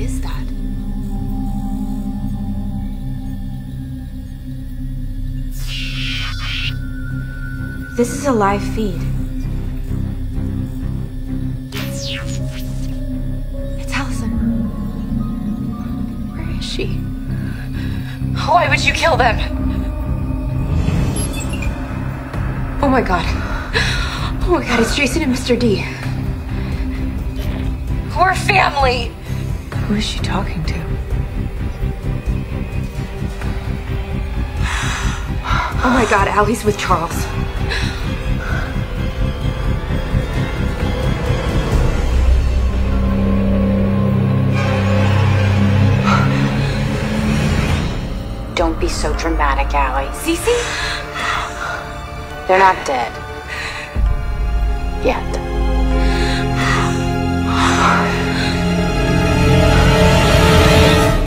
is that? This is a live feed. It's Alison. Where is she? Why would you kill them? Oh my god. Oh my god, it's Jason and Mr. D. We're family! Who is she talking to? Oh my god, Allie's with Charles. Don't be so dramatic, Allie. Cece? They're not dead. Yet.